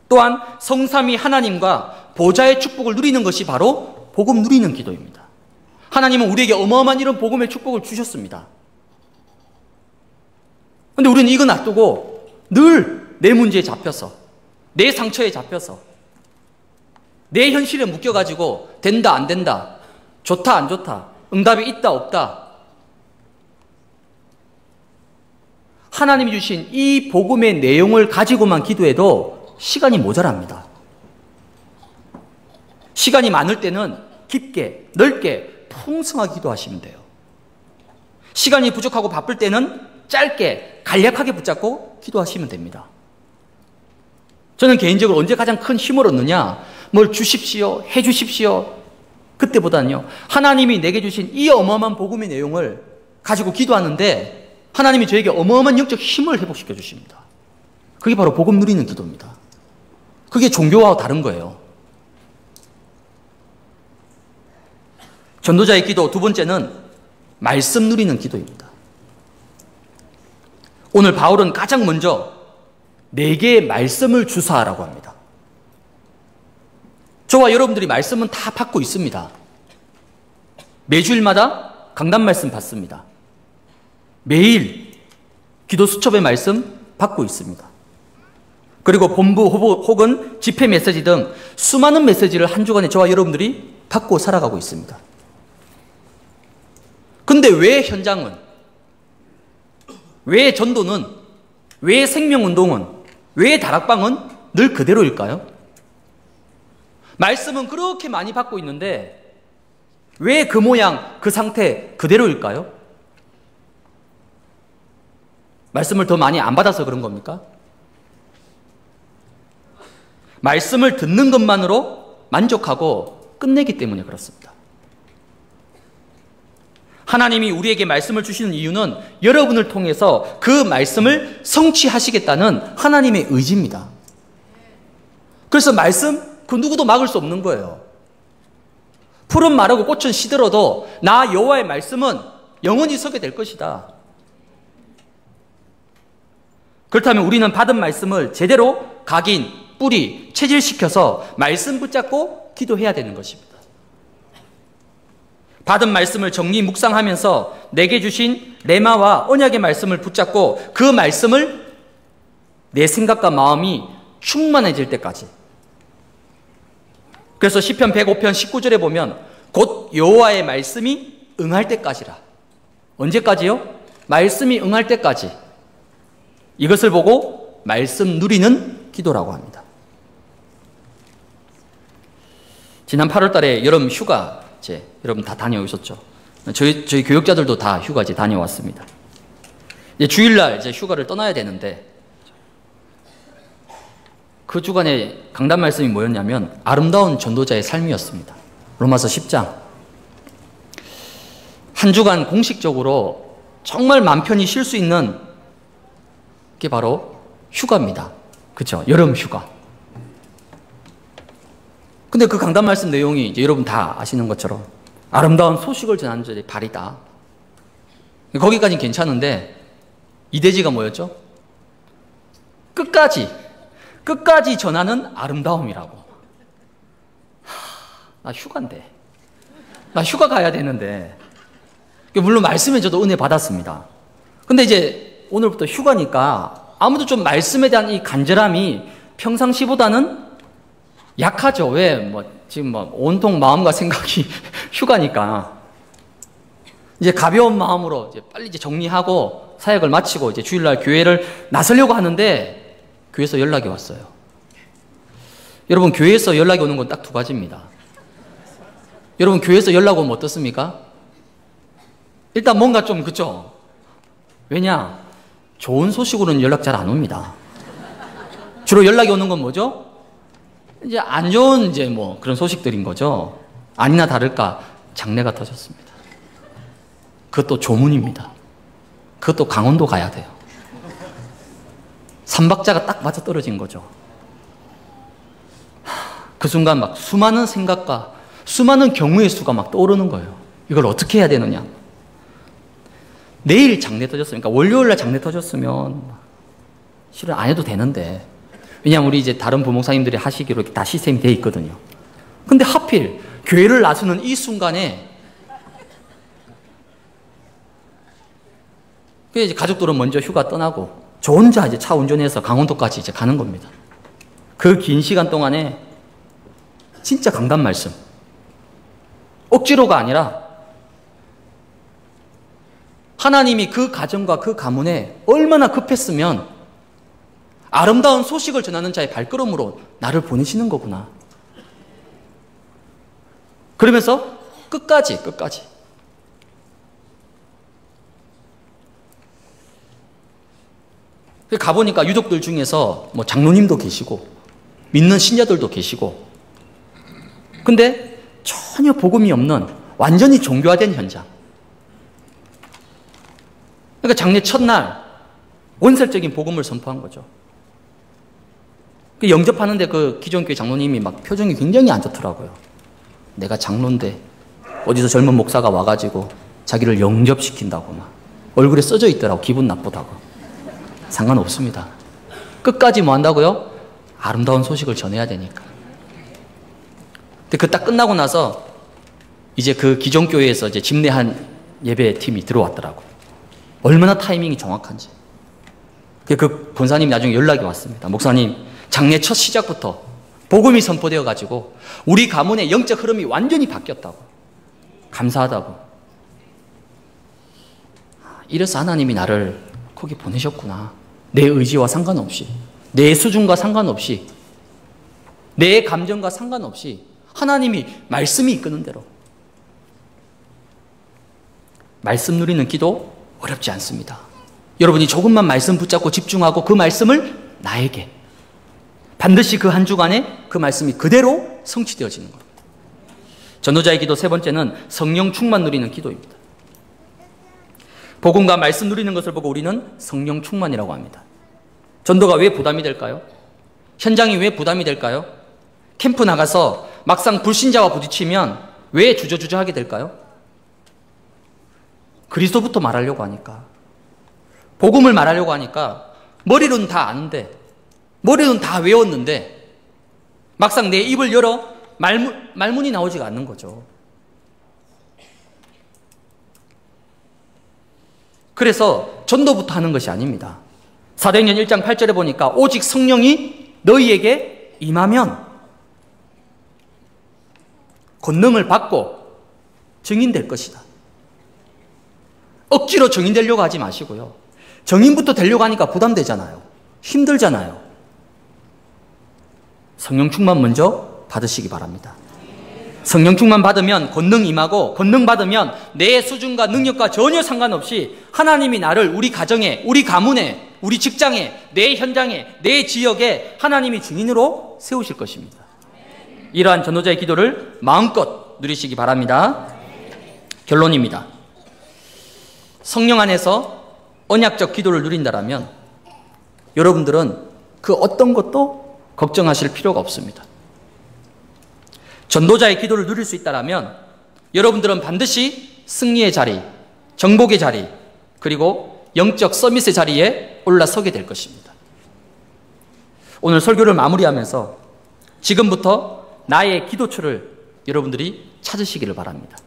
또한 성삼위 하나님과 보좌의 축복을 누리는 것이 바로 복음 누리는 기도입니다. 하나님은 우리에게 어마어마한 이런 복음의 축복을 주셨습니다. 근데 우리는 이거 놔두고 늘 내 문제에 잡혀서 내 상처에 잡혀서 내 현실에 묶여가지고 된다 안 된다 좋다 안 좋다 응답이 있다 없다 하나님이 주신 이 복음의 내용을 가지고만 기도해도 시간이 모자랍니다. 시간이 많을 때는 깊게 넓게 풍성하게 기도하시면 돼요. 시간이 부족하고 바쁠 때는 짧게 간략하게 붙잡고 기도하시면 됩니다. 저는 개인적으로 언제 가장 큰 힘을 얻느냐? 뭘 주십시오, 해 주십시오. 그때보다는요, 하나님이 내게 주신 이 어마어마한 복음의 내용을 가지고 기도하는데, 하나님이 저에게 어마어마한 영적 힘을 회복시켜 주십니다. 그게 바로 복음 누리는 기도입니다. 그게 종교와 다른 거예요. 전도자의 기도 두 번째는 말씀 누리는 기도입니다. 오늘 바울은 가장 먼저 내게 말씀을 주사라고 합니다. 저와 여러분들이 말씀은 다 받고 있습니다. 매주일마다 강단 말씀 받습니다. 매일 기도 수첩의 말씀 받고 있습니다. 그리고 본부 혹은 집회 메시지 등 수많은 메시지를 한 주간에 저와 여러분들이 받고 살아가고 있습니다. 근데 왜 현장은, 왜 전도는, 왜 생명운동은 왜 다락방은 늘 그대로일까요? 말씀은 그렇게 많이 받고 있는데 왜 그 모양, 그 상태 그대로일까요? 말씀을 더 많이 안 받아서 그런 겁니까? 말씀을 듣는 것만으로 만족하고 끝내기 때문에 그렇습니다. 하나님이 우리에게 말씀을 주시는 이유는 여러분을 통해서 그 말씀을 성취하시겠다는 하나님의 의지입니다. 그래서 말씀 그 누구도 막을 수 없는 거예요. 푸른 마르고 꽃은 시들어도 나 여호와의 말씀은 영원히 서게 될 것이다. 그렇다면 우리는 받은 말씀을 제대로 각인, 뿌리, 체질시켜서 말씀 붙잡고 기도해야 되는 것입니다. 받은 말씀을 정리 묵상하면서 내게 주신 레마와 언약의 말씀을 붙잡고 그 말씀을 내 생각과 마음이 충만해질 때까지. 그래서 시편 105편 19절에 보면 곧 여호와의 말씀이 응할 때까지라. 언제까지요? 말씀이 응할 때까지. 이것을 보고 말씀 누리는 기도라고 합니다. 지난 8월 달에 여름 휴가 제 여러분 다 다녀오셨죠? 저희 저희 교육자들도 다 휴가 제 다녀왔습니다. 이제 주일날 이제 휴가를 떠나야 되는데 그 주간에 강단 말씀이 뭐였냐면 아름다운 전도자의 삶이었습니다. 로마서 10장. 한 주간 공식적으로 정말 맘 편히 쉴 수 있는 게 바로 휴가입니다. 그렇죠? 여름 휴가. 근데 그 강단 말씀 내용이 이제 여러분 다 아시는 것처럼 아름다운 소식을 전하는 자의 발이다. 거기까지는 괜찮은데 이대지가 뭐였죠? 끝까지 끝까지 전하는 아름다움이라고. 하, 나 휴가인데. 나 휴가 가야 되는데. 물론 말씀에 저도 은혜 받았습니다. 근데 이제 오늘부터 휴가니까 아무도 좀 말씀에 대한 이 간절함이 평상시보다는 약하죠. 왜? 뭐, 지금 뭐, 온통 마음과 생각이 [LAUGHS] 휴가니까. 이제 가벼운 마음으로 이제 빨리 이제 정리하고 사역을 마치고 이제 주일날 교회를 나서려고 하는데 교회에서 연락이 왔어요. 여러분, 교회에서 연락이 오는 건 딱 두 가지입니다. 여러분, 교회에서 연락 오면 어떻습니까? 일단 뭔가 좀, 그죠? 왜냐? 좋은 소식으로는 연락 잘 안 옵니다. 주로 연락이 오는 건 뭐죠? 이제 안 좋은 이제 뭐 그런 소식들인 거죠. 아니나 다를까 장례가 터졌습니다. 그것도 조문입니다. 그것도 강원도 가야 돼요. 삼박자가 딱 맞아 떨어진 거죠. 그 순간 막 수많은 생각과 수많은 경우의 수가 막 떠오르는 거예요. 이걸 어떻게 해야 되느냐. 내일 장례 터졌으니까 월요일 날 장례 터졌으면 실은 안 해도 되는데 왜냐하면 우리 이제 다른 부목사님들이 하시기로 다 시스템이 돼 있거든요. 근데 하필 교회를 나서는 이 순간에 그 이제 가족들은 먼저 휴가 떠나고 저 혼자 이제 차 운전해서 강원도까지 이제 가는 겁니다. 그 긴 시간 동안에 진짜 강단 말씀. 억지로가 아니라 하나님이 그 가정과 그 가문에 얼마나 급했으면 아름다운 소식을 전하는 자의 발걸음으로 나를 보내시는 거구나. 그러면서 끝까지, 끝까지. 가보니까 유족들 중에서 뭐 장로님도 계시고, 믿는 신자들도 계시고, 근데 전혀 복음이 없는 완전히 종교화된 현장. 그러니까 장례 첫날 원설적인 복음을 선포한 거죠. 그 영접하는데 그 기존 교회 장로님이 막 표정이 굉장히 안 좋더라고요. 내가 장로인데 어디서 젊은 목사가 와가지고 자기를 영접시킨다고 막 얼굴에 써져 있더라고 기분 나쁘다고. 상관없습니다. 끝까지 뭐 한다고요? 아름다운 소식을 전해야 되니까. 근데 그 딱 끝나고 나서 이제 그 기존 교회에서 이제 집례한 예배 팀이 들어왔더라고. 얼마나 타이밍이 정확한지. 그 권사님이 나중에 연락이 왔습니다. 목사님, 장례 첫 시작부터 복음이 선포되어 가지고 우리 가문의 영적 흐름이 완전히 바뀌었다고. 감사하다고. 이래서 하나님이 나를 거기 보내셨구나. 내 의지와 상관없이, 내 수준과 상관없이, 내 감정과 상관없이 하나님이 말씀이 이끄는 대로. 말씀 누리는 기도 어렵지 않습니다. 여러분이 조금만 말씀 붙잡고 집중하고 그 말씀을 나에게 반드시 그 한 주간에 그 말씀이 그대로 성취되어지는 겁니다. 전도자의 기도 세 번째는 성령 충만 누리는 기도입니다. 복음과 말씀 누리는 것을 보고 우리는 성령 충만이라고 합니다. 전도가 왜 부담이 될까요? 현장이 왜 부담이 될까요? 캠프 나가서 막상 불신자와 부딪히면 왜 주저주저 하게 될까요? 그리스도부터 말하려고 하니까. 복음을 말하려고 하니까 머리로는 다 아는데, 머리로는 다 외웠는데, 막상 내 입을 열어 말문, 말문이 나오지가 않는 거죠. 그래서 전도부터 하는 것이 아닙니다. 사도행전 1장 8절에 보니까 오직 성령이 너희에게 임하면 권능을 받고 증인될 것이다. 억지로 증인되려고 하지 마시고요. 증인부터 되려고 하니까 부담되잖아요. 힘들잖아요. 성령 충만 먼저 받으시기 바랍니다. 성령 충만 받으면 권능 임하고 권능 받으면 내 수준과 능력과 전혀 상관없이 하나님이 나를 우리 가정에, 우리 가문에, 우리 직장에, 내 현장에, 내 지역에 하나님이 증인으로 세우실 것입니다. 이러한 전도자의 기도를 마음껏 누리시기 바랍니다. 결론입니다. 성령 안에서 언약적 기도를 누린다라면 여러분들은 그 어떤 것도 걱정하실 필요가 없습니다. 전도자의 기도를 누릴 수 있다라면 여러분들은 반드시 승리의 자리, 정복의 자리, 그리고 영적 서밋의 자리에 올라서게 될 것입니다. 오늘 설교를 마무리하면서 지금부터 나의 기도처를 여러분들이 찾으시기를 바랍니다.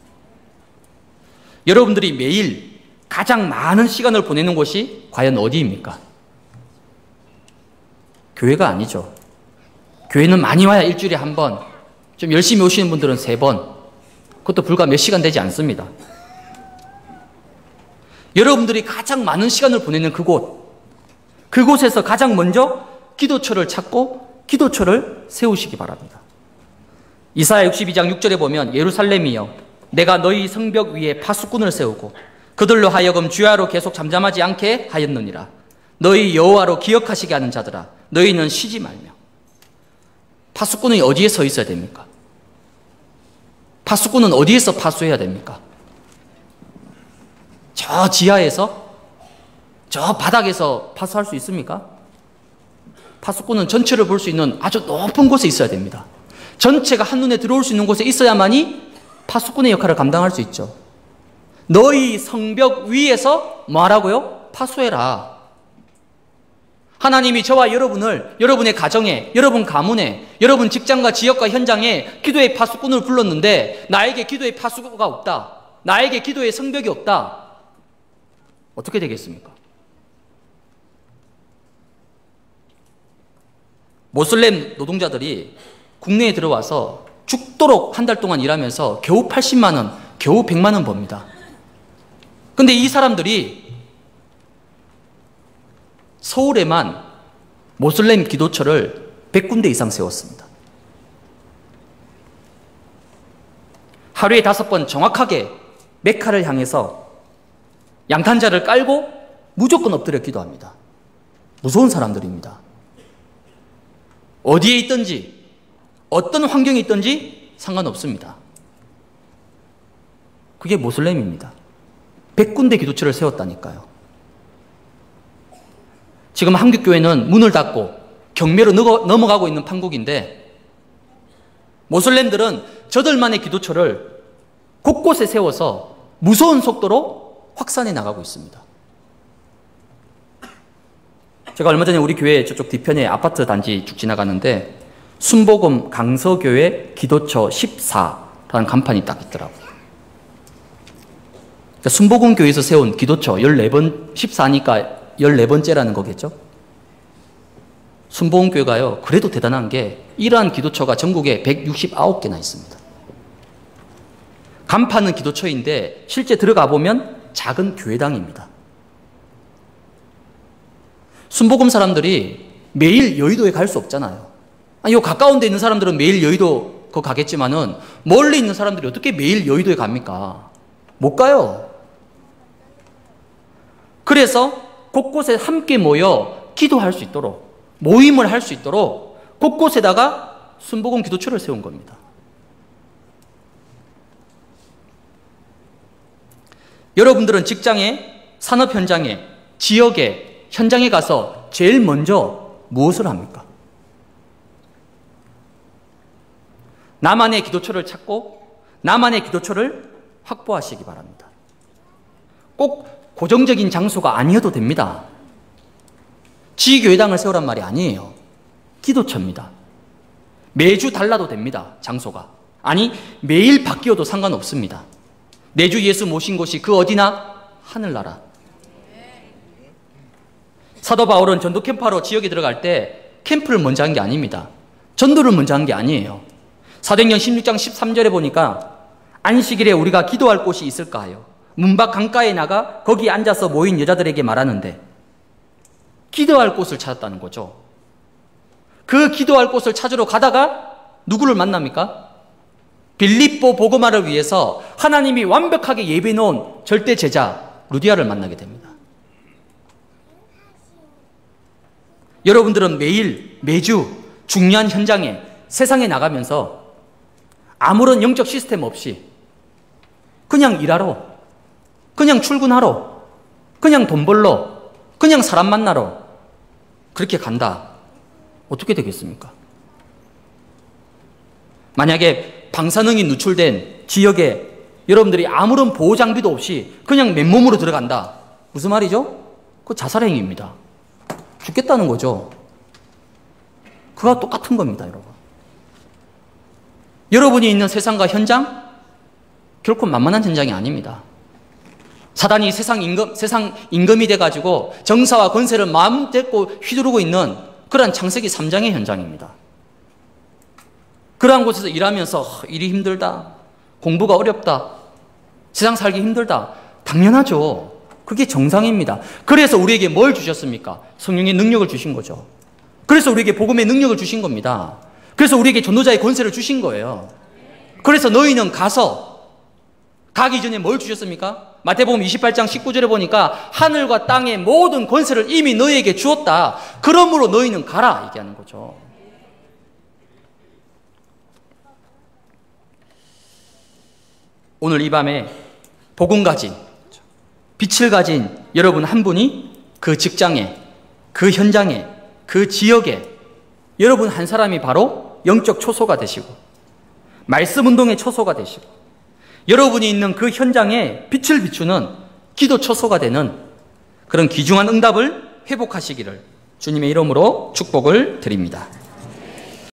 여러분들이 매일 가장 많은 시간을 보내는 곳이 과연 어디입니까? 교회가 아니죠. 교회는 많이 와야 일주일에 한 번, 좀 열심히 오시는 분들은 세 번, 그것도 불과 몇 시간 되지 않습니다. 여러분들이 가장 많은 시간을 보내는 그곳, 그곳에서 가장 먼저 기도처를 찾고 기도처를 세우시기 바랍니다. 이사야 62장 6절에 보면 예루살렘이여 내가 너희 성벽 위에 파수꾼을 세우고 그들로 하여금 주야로 계속 잠잠하지 않게 하였느니라. 너희 여호와로 기억하시게 하는 자들아, 너희는 쉬지 말며. 파수꾼은 어디에 서 있어야 됩니까? 파수꾼은 어디에서 파수해야 됩니까? 저 지하에서? 저 바닥에서 파수할 수 있습니까? 파수꾼은 전체를 볼 수 있는 아주 높은 곳에 있어야 됩니다. 전체가 한눈에 들어올 수 있는 곳에 있어야만이 파수꾼의 역할을 감당할 수 있죠. 너희 성벽 위에서 뭐하라고요? 파수해라. 하나님이 저와 여러분을 여러분의 가정에, 여러분 가문에, 여러분 직장과 지역과 현장에 기도의 파수꾼을 불렀는데 나에게 기도의 파수가 없다. 나에게 기도의 성벽이 없다. 어떻게 되겠습니까? 모슬렘 노동자들이 국내에 들어와서 죽도록 한 달 동안 일하면서 겨우 80만 원, 겨우 100만 원 법니다. 근데 이 사람들이 서울에만 모슬렘 기도처를 100군데 이상 세웠습니다. 하루에 다섯 번 정확하게 메카를 향해서 양탄자를 깔고 무조건 엎드려 기도합니다. 무서운 사람들입니다. 어디에 있든지, 어떤 환경에 있든지 상관없습니다. 그게 모슬렘입니다. 100군데 기도처를 세웠다니까요. 지금 한국 교회는 문을 닫고 경매로 넘어가고 있는 판국인데 모슬렘들은 저들만의 기도처를 곳곳에 세워서 무서운 속도로 확산해 나가고 있습니다. 제가 얼마 전에 우리 교회 저쪽 뒤편에 아파트 단지 쭉 지나가는데 순복음 강서교회 기도처 14라는 간판이 딱 있더라고요. 그러니까 순복음 교회에서 세운 기도처 14번 14니까 14번째라는 거겠죠. 순복음 교회가요. 그래도 대단한 게 이러한 기도처가 전국에 169개나 있습니다. 간판은 기도처인데 실제 들어가 보면 작은 교회당입니다. 순복음 사람들이 매일 여의도에 갈 수 없잖아요. 아니, 요 가까운 데 있는 사람들은 매일 여의도 거 가겠지만은 멀리 있는 사람들이 어떻게 매일 여의도에 갑니까? 못 가요. 그래서 곳곳에 함께 모여 기도할 수 있도록 모임을 할 수 있도록 곳곳에다가 순복음 기도처를 세운 겁니다. 여러분들은 직장에, 산업 현장에, 지역에, 현장에 가서 제일 먼저 무엇을 합니까? 나만의 기도처를 찾고 나만의 기도처를 확보하시기 바랍니다. 꼭 고정적인 장소가 아니어도 됩니다. 지교회당을 세우란 말이 아니에요. 기도처입니다. 매주 달라도 됩니다. 장소가. 아니, 매일 바뀌어도 상관없습니다. 내주 예수 모신 곳이 그 어디나 하늘나라. 사도 바울은 전도 캠프하러 지역에 들어갈 때 캠프를 먼저 한 게 아닙니다. 전도를 먼저 한 게 아니에요. 사도행전 16장 13절에 보니까 안식일에 우리가 기도할 곳이 있을까 하여 문밖 강가에 나가 거기 앉아서 모인 여자들에게 말하는데 기도할 곳을 찾았다는 거죠. 그 기도할 곳을 찾으러 가다가 누구를 만납니까? 빌립보 보고마를 위해서 하나님이 완벽하게 예배 놓은 절대 제자 루디아를 만나게 됩니다. 여러분들은 매일 매주 중요한 현장에 세상에 나가면서 아무런 영적 시스템 없이 그냥 일하러, 그냥 출근하러, 그냥 돈 벌러, 그냥 사람 만나러 그렇게 간다. 어떻게 되겠습니까? 만약에 방사능이 누출된 지역에 여러분들이 아무런 보호 장비도 없이 그냥 맨몸으로 들어간다. 무슨 말이죠? 그 자살 행위입니다. 죽겠다는 거죠. 그와 똑같은 겁니다, 여러분. 여러분이 있는 세상과 현장? 결코 만만한 현장이 아닙니다. 사단이 세상 임금, 세상 임금이 돼가지고 정사와 권세를 마음대로 휘두르고 있는 그러한 창세기 3장의 현장입니다. 그러한 곳에서 일하면서 일이 힘들다. 공부가 어렵다. 세상 살기 힘들다. 당연하죠. 그게 정상입니다. 그래서 우리에게 뭘 주셨습니까? 성령의 능력을 주신 거죠. 그래서 우리에게 복음의 능력을 주신 겁니다. 그래서 우리에게 전도자의 권세를 주신 거예요. 그래서 너희는 가서 가기 전에 뭘 주셨습니까? 마태복음 28장 19절에 보니까 하늘과 땅의 모든 권세를 이미 너희에게 주었다. 그러므로 너희는 가라 얘기하는 거죠. 오늘 이 밤에 복음 가진 빛을 가진 여러분 한 분이 그 직장에 그 현장에 그 지역에 여러분 한 사람이 바로 영적 초소가 되시고 말씀 운동의 초소가 되시고 여러분이 있는 그 현장에 빛을 비추는 기도 초소가 되는 그런 귀중한 응답을 회복하시기를 주님의 이름으로 축복을 드립니다.